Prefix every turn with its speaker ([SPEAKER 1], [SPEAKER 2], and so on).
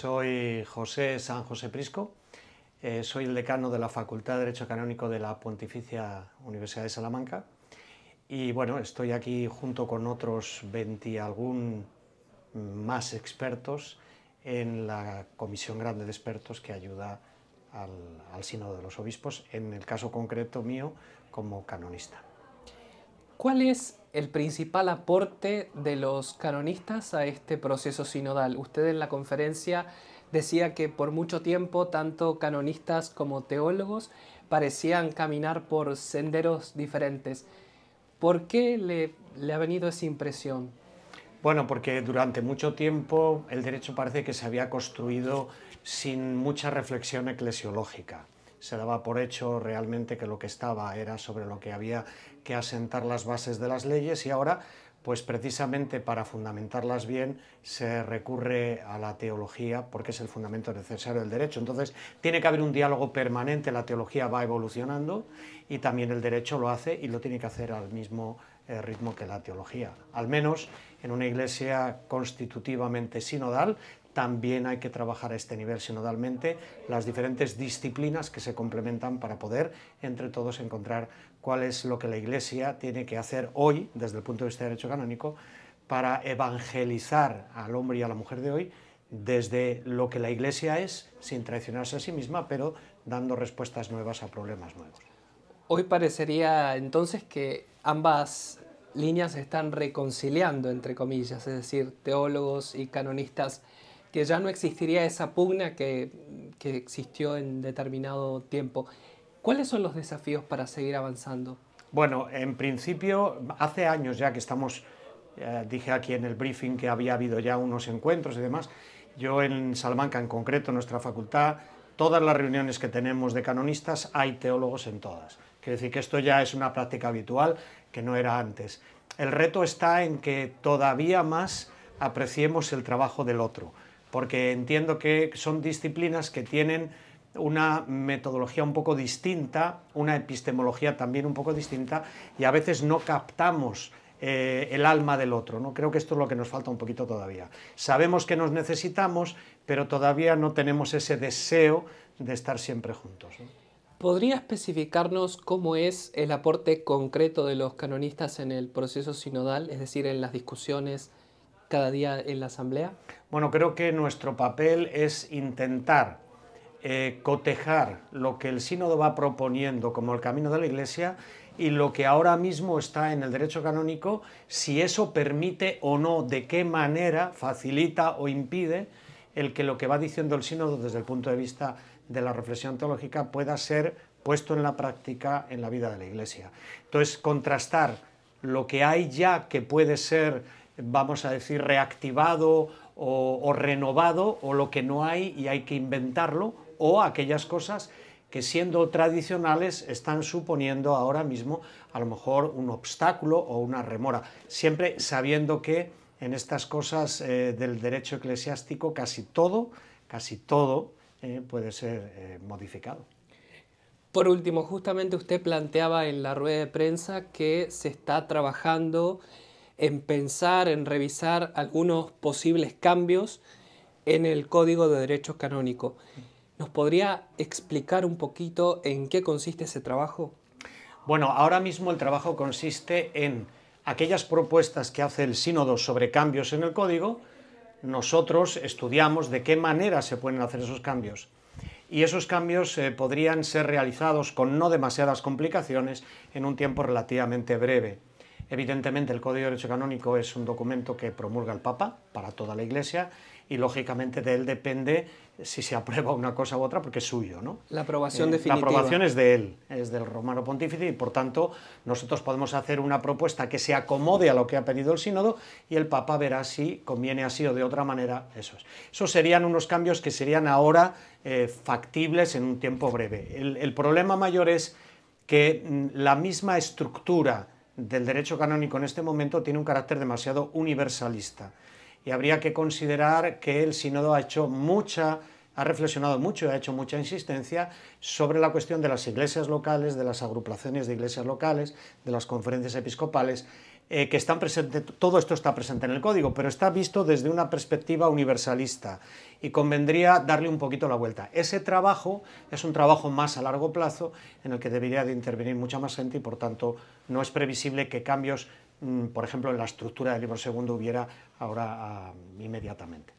[SPEAKER 1] Soy José San José Prisco, eh, soy el decano de la Facultad de Derecho Canónico de la Pontificia Universidad de Salamanca y bueno, estoy aquí junto con otros 20 y algún más expertos en la Comisión Grande de Expertos que ayuda al Sínodo de los Obispos, en el caso concreto mío como canonista.
[SPEAKER 2] ¿Cuál es el principal aporte de los canonistas a este proceso sinodal? Usted en la conferencia decía que por mucho tiempo tanto canonistas como teólogos parecían caminar por senderos diferentes. ¿Por qué le, le ha venido esa impresión?
[SPEAKER 1] Bueno, porque durante mucho tiempo el derecho parece que se había construido sin mucha reflexión eclesiológica se daba por hecho realmente que lo que estaba era sobre lo que había que asentar las bases de las leyes y ahora pues precisamente para fundamentarlas bien se recurre a la teología porque es el fundamento necesario del derecho. Entonces tiene que haber un diálogo permanente, la teología va evolucionando y también el derecho lo hace y lo tiene que hacer al mismo eh, ritmo que la teología. Al menos en una iglesia constitutivamente sinodal también hay que trabajar a este nivel sinodalmente las diferentes disciplinas que se complementan para poder entre todos encontrar cuál es lo que la Iglesia tiene que hacer hoy, desde el punto de vista de derecho canónico, para evangelizar al hombre y a la mujer de hoy desde lo que la Iglesia es, sin traicionarse a sí misma, pero dando respuestas nuevas a problemas nuevos.
[SPEAKER 2] Hoy parecería entonces que ambas líneas se están reconciliando, entre comillas, es decir, teólogos y canonistas que ya no existiría esa pugna que, que existió en determinado tiempo. ¿Cuáles son los desafíos para seguir avanzando?
[SPEAKER 1] Bueno, en principio, hace años ya que estamos, eh, dije aquí en el briefing que había habido ya unos encuentros y demás, yo en Salamanca en concreto, nuestra facultad, todas las reuniones que tenemos de canonistas hay teólogos en todas. Quiere decir que esto ya es una práctica habitual que no era antes. El reto está en que todavía más apreciemos el trabajo del otro porque entiendo que son disciplinas que tienen una metodología un poco distinta, una epistemología también un poco distinta, y a veces no captamos eh, el alma del otro. ¿no? Creo que esto es lo que nos falta un poquito todavía. Sabemos que nos necesitamos, pero todavía no tenemos ese deseo de estar siempre juntos.
[SPEAKER 2] ¿Podría especificarnos cómo es el aporte concreto de los canonistas en el proceso sinodal, es decir, en las discusiones cada día en la Asamblea?
[SPEAKER 1] Bueno, creo que nuestro papel es intentar eh, cotejar lo que el sínodo va proponiendo como el camino de la Iglesia y lo que ahora mismo está en el derecho canónico, si eso permite o no, de qué manera facilita o impide el que lo que va diciendo el sínodo desde el punto de vista de la reflexión teológica pueda ser puesto en la práctica en la vida de la Iglesia. Entonces, contrastar lo que hay ya que puede ser vamos a decir, reactivado o, renovado, o lo que no hay y hay que inventarlo, o aquellas cosas que siendo tradicionales están suponiendo ahora mismo a lo mejor un obstáculo o una remora, siempre sabiendo que en estas cosas eh, del derecho eclesiástico casi todo, casi todo eh, puede ser eh, modificado.
[SPEAKER 2] Por último, justamente usted planteaba en la rueda de prensa que se está trabajando en pensar, en revisar algunos posibles cambios en el Código de Derecho Canónico. ¿Nos podría explicar un poquito en qué consiste ese trabajo?
[SPEAKER 1] Bueno, ahora mismo el trabajo consiste en aquellas propuestas que hace el sínodo sobre cambios en el código, nosotros estudiamos de qué manera se pueden hacer esos cambios. Y esos cambios eh, podrían ser realizados con no demasiadas complicaciones en un tiempo relativamente breve. Evidentemente el Código de Derecho Canónico es un documento que promulga el Papa para toda la Iglesia y lógicamente de él depende si se aprueba una cosa u otra porque es suyo. ¿no?
[SPEAKER 2] La aprobación definitiva.
[SPEAKER 1] La aprobación es de él, es del romano pontífice y por tanto nosotros podemos hacer una propuesta que se acomode a lo que ha pedido el sínodo y el Papa verá si conviene así o de otra manera. Eso es. Esos serían unos cambios que serían ahora eh, factibles en un tiempo breve. el problema mayor es que mm, la misma estructura del derecho canónico en este momento tiene un carácter demasiado universalista y habría que considerar que el sínodo ha hecho mucha ha reflexionado mucho y ha hecho mucha insistencia sobre la cuestión de las iglesias locales, de las agrupaciones de iglesias locales, de las conferencias episcopales, eh, que están presentes, todo esto está presente en el código, pero está visto desde una perspectiva universalista y convendría darle un poquito la vuelta. Ese trabajo es un trabajo más a largo plazo en el que debería de intervenir mucha más gente y por tanto no es previsible que cambios, por ejemplo, en la estructura del libro segundo hubiera ahora ah, inmediatamente.